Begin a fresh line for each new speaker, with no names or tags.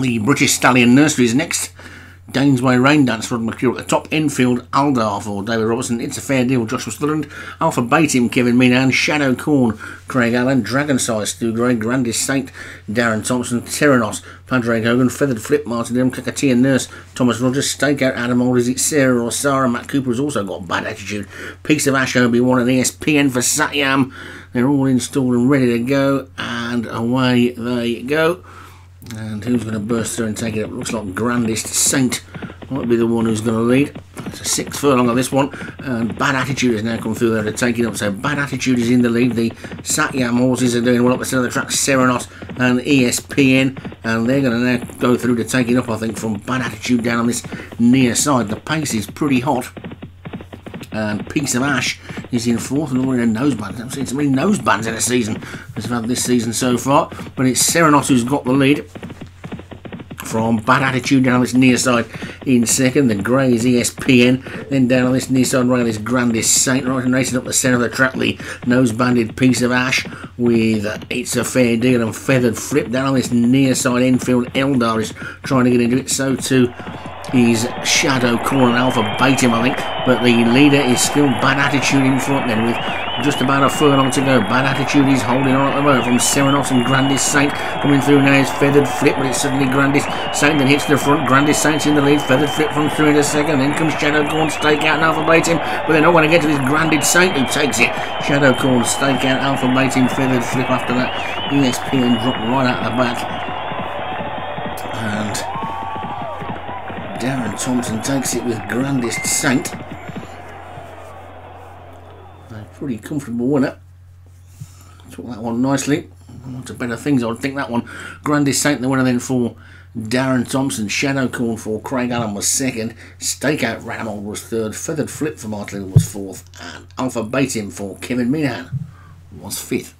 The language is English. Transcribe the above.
The British Stallion Nursery is next. Dainsway Rain Dance, Rod McCure at the top. Enfield Aldar for David Robertson. It's a Fair Deal, Joshua Sutherland. Alpha Baitim, Kevin Minan. Shadow Corn, Craig Allen. Dragon Size, Stu Gray. Grandest Saint, Darren Thompson. Tyrannos, Padraig Hogan. Feathered Flip, Martin M. Kakatia Nurse, Thomas Rogers. Stakeout, Adam Old. Is it Sarah or Sarah? Matt Cooper has also got Bad Attitude. Piece of Ash, Obi-Wan and ESPN for Satyam. They're all installed and ready to go. And away they go. And who's going to burst through and take it up? Looks like Grandest Saint might be the one who's going to lead. It's a six furlong on this one. And Bad Attitude has now come through there to take it up. So Bad Attitude is in the lead. The Satyam horses are doing well up the centre of the track. Serenos and ESPN. And they're going to now go through to take it up, I think, from Bad Attitude down on this near side. The pace is pretty hot and Piece of Ash is in fourth and already a noseband. I've seen so many nosebands in a season as I've had this season so far, but it's Serenos who's got the lead from Bad Attitude down this near side in second. The grey is ESPN. Then down on this near side right this Grandest Saint. Right and racing up the centre of the track. The nose banded piece of ash with uh, It's a Fair Deal and Feathered Flip. Down on this near side Enfield Eldar is trying to get into it. So too is Shadow Corn and Alpha Baitim, I think. But the leader is still Bad Attitude in front then with just about a furlong to go. Bad Attitude is holding on at the moment from Serenos and Grandest Saint coming through now is Feathered Flip, but it's suddenly Grandest Saint then hits the front. Grandest Saint's in the lead. Feathered Flip from through in a second. Then comes Shadow Corn, Stakeout and Alpha Baitim, but they're not going to get to this Grandest Saint who takes it. Shadow Corn, Stakeout, Alpha Baitim, Feathered Flip after that. ESPN dropped right out the back. Darren Thompson takes it with Grandest Saint. A pretty comfortable winner. Took that one nicely. On to better things, I would think that one. Grandest Saint, the winner then for Darren Thompson. Shadow Corn for Craig Allen was second. Stakeout Ranamold was third. Feathered Flip for Martin was fourth. And Alpha Baitim for Kevin Minahan was fifth.